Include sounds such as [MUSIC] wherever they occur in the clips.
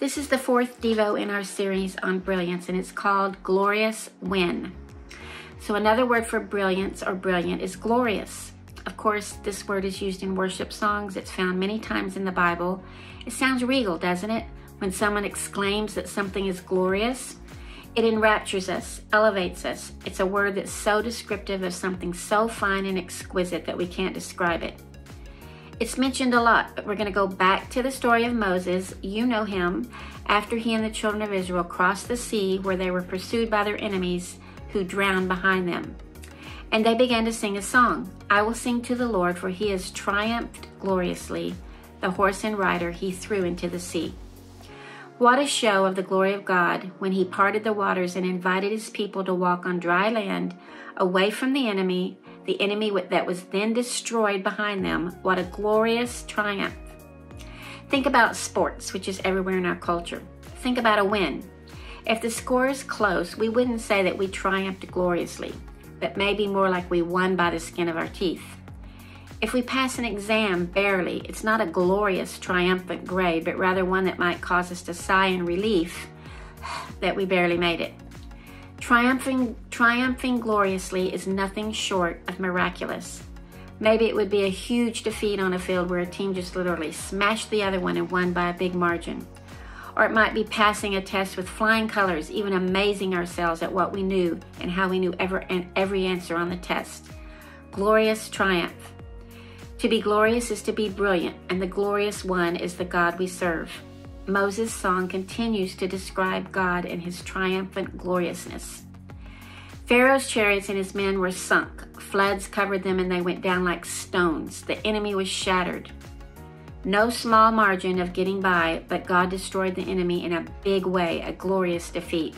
This is the fourth Devo in our series on brilliance, and it's called Glorious Win. So, another word for brilliance or brilliant is glorious. Of course, this word is used in worship songs. It's found many times in the Bible. It sounds regal, doesn't it? When someone exclaims that something is glorious, it enraptures us, elevates us. It's a word that's so descriptive of something so fine and exquisite that we can't describe it. It's mentioned a lot, but we're going to go back to the story of Moses. You know him. After he and the children of Israel crossed the sea where they were pursued by their enemies who drowned behind them. And they began to sing a song I will sing to the Lord, for he has triumphed gloriously. The horse and rider he threw into the sea. What a show of the glory of God when he parted the waters and invited his people to walk on dry land away from the enemy the enemy that was then destroyed behind them. What a glorious triumph. Think about sports, which is everywhere in our culture. Think about a win. If the score is close, we wouldn't say that we triumphed gloriously, but maybe more like we won by the skin of our teeth. If we pass an exam barely, it's not a glorious, triumphant grade, but rather one that might cause us to sigh in relief [SIGHS] that we barely made it. Triumphing, triumphing gloriously is nothing short of miraculous. Maybe it would be a huge defeat on a field where a team just literally smashed the other one and won by a big margin. Or it might be passing a test with flying colors, even amazing ourselves at what we knew and how we knew ever, and every answer on the test. Glorious triumph. To be glorious is to be brilliant, and the glorious one is the God we serve. Moses' song continues to describe God and his triumphant gloriousness. Pharaoh's chariots and his men were sunk. Floods covered them and they went down like stones. The enemy was shattered. No small margin of getting by, but God destroyed the enemy in a big way, a glorious defeat.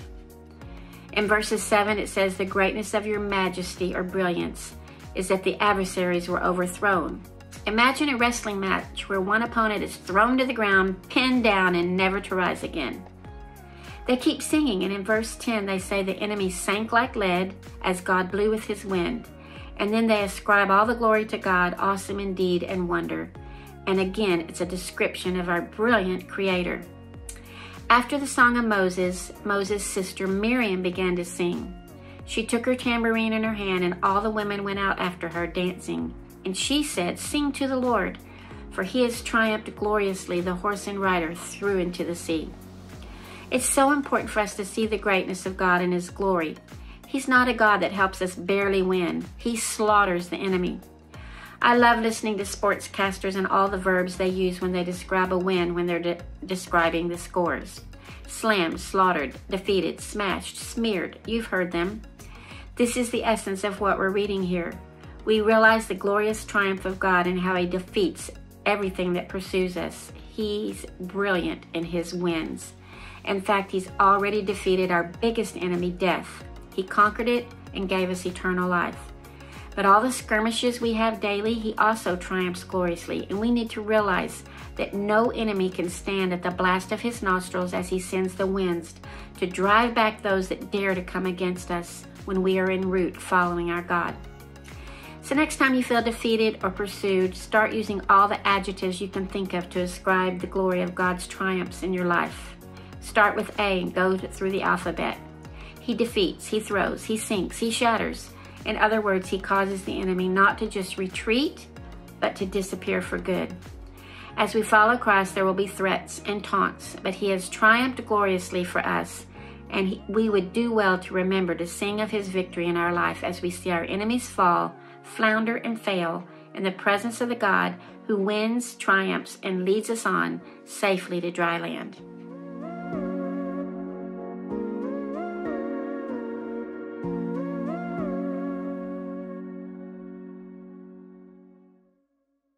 In verses 7, it says, The greatness of your majesty or brilliance is that the adversaries were overthrown. Imagine a wrestling match where one opponent is thrown to the ground, pinned down, and never to rise again. They keep singing, and in verse 10, they say the enemy sank like lead as God blew with his wind. And then they ascribe all the glory to God, awesome indeed and wonder. And again, it's a description of our brilliant Creator. After the song of Moses, Moses' sister Miriam began to sing. She took her tambourine in her hand, and all the women went out after her, dancing. And she said, Sing to the Lord, for he has triumphed gloriously, the horse and rider threw into the sea. It's so important for us to see the greatness of God and his glory. He's not a God that helps us barely win, he slaughters the enemy. I love listening to sportscasters and all the verbs they use when they describe a win when they're de- describing the scores. Slammed, slaughtered, defeated, smashed, smeared. You've heard them. This is the essence of what we're reading here we realize the glorious triumph of God and how He defeats everything that pursues us. He's brilliant in His wins. In fact, He's already defeated our biggest enemy, death. He conquered it and gave us eternal life. But all the skirmishes we have daily, He also triumphs gloriously, and we need to realize that no enemy can stand at the blast of His nostrils as He sends the winds to drive back those that dare to come against us when we are en route following our God. So next time you feel defeated or pursued, start using all the adjectives you can think of to ascribe the glory of God's triumphs in your life. Start with A and go through the alphabet. He defeats, he throws, he sinks, he shatters. In other words, he causes the enemy not to just retreat, but to disappear for good. As we follow Christ, there will be threats and taunts, but he has triumphed gloriously for us, and he, we would do well to remember to sing of his victory in our life as we see our enemies fall flounder, and fail in the presence of the God who wins, triumphs, and leads us on safely to dry land.